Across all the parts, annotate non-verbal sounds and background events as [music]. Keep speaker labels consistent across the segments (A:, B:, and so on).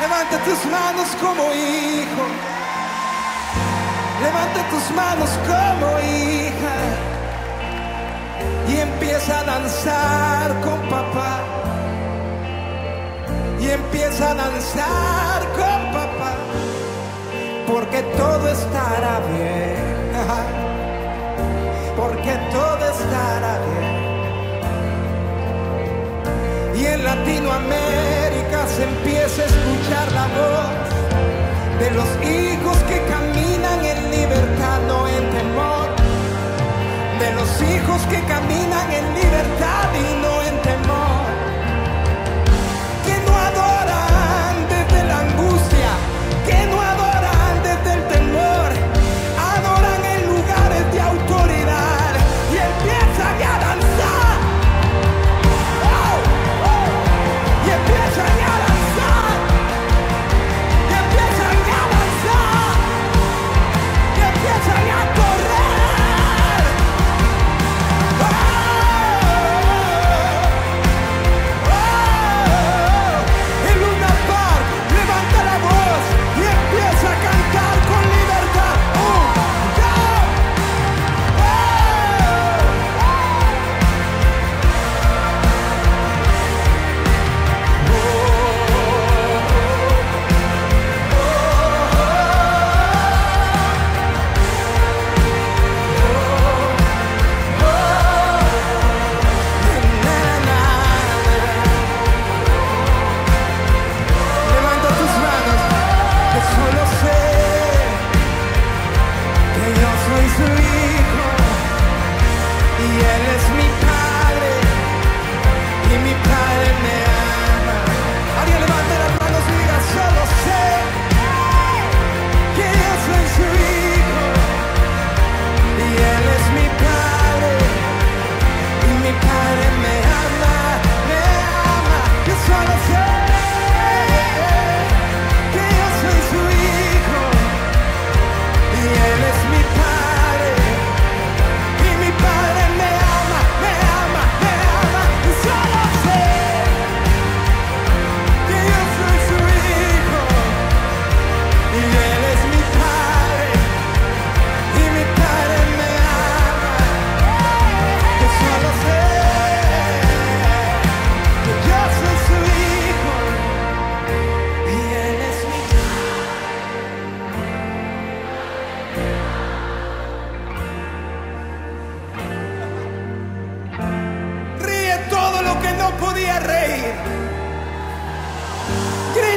A: Levanta tus manos como hijo. Levanta tus manos como hija. Y empieza a danzar con papá. Y empieza a danzar con papá. Porque todo estará bien. [laughs] Porque todo estará bien. Y en Latinoamérica empiezo a escuchar la voz de los hijos que caminan en libertad, no en temor. De los hijos que caminan en libertad. Y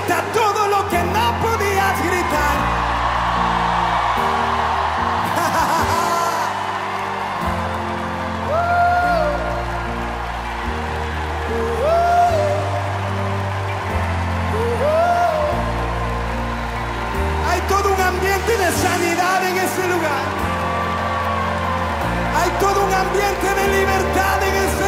A: todo lo que no podías gritar. Hay todo un ambiente de sanidad en ese lugar. Hay todo un ambiente de libertad en ese lugar.